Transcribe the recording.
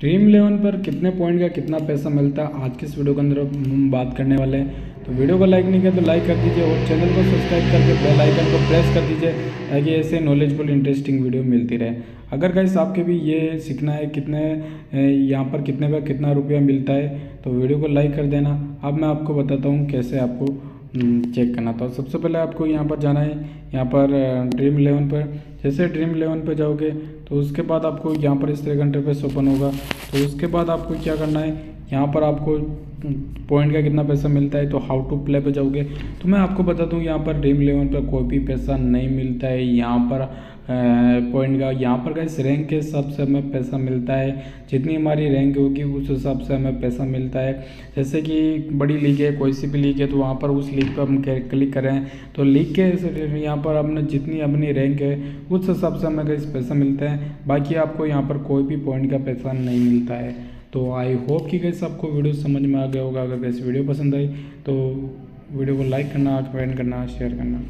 Dream eleven पर कितने point का कितना पैसा मिलता है आज के इस वीडियो के अंदर हम बात करने वाले हैं? तो वीडियो को लाइक नहीं किया तो लाइक कर दीजिए और चैनल को सब्सक्राइब करके बेल आइकन को प्रेस कर दीजिए ताकि ऐसे नॉलेजफुल इंटरेस्टिंग वीडियो मिलती रहे। अगर गाइस आपके भी ये सीखना है कितने यहाँ पर कितने का कितना रुपया मिलता है तो वीडियो को लाइक कर देना। अब मैं आपको बताता हूँ कैसे आपको चेक हम्म, करना। तो सबसे पहले आपको यहाँ पर जाना है यहाँ पर ड्रीम इलेवन पर। जैसे ड्रीम इलेवन पर जाओगे तो उसके बाद आपको यहाँ पर इस तरह का इंटरफेस ओपन होगा। तो उसके बाद आपको क्या करना है, यहाँ पर आपको पॉइंट का कितना पैसा मिलता है तो हाउ टू प्ले पे जाओगे। तो मैं आपको बता दूँ यहाँ पर ड्रीम इलेवन पर कोई भी पैसा नहीं मिलता है। यहाँ पर पॉइंट का, यहाँ पर गैस रैंक के हिसाब से हमें पैसा मिलता है। जितनी हमारी रैंक होगी, उस हिसाब से हमें पैसा मिलता है। जैसे कि बड़ी लीग है, कोई सी भी लीग है तो वहाँ पर उस लीग पर हम क्लिक करें। तो लीग के यहाँ पर हमने जितनी अपनी रैंक है, उस हिसाब से हमें गैस पैसा मिलता है। बाकी आपको यहाँ पर कोई भी पॉइंट का पैसा नहीं मिलता है। तो आई होप कि गैस आपको वीडियो समझ में आ गया होगा, अगर गैस वीडियो पसंद आई तो वीडियो को लाइक करना कमेंट करना शेयर करना।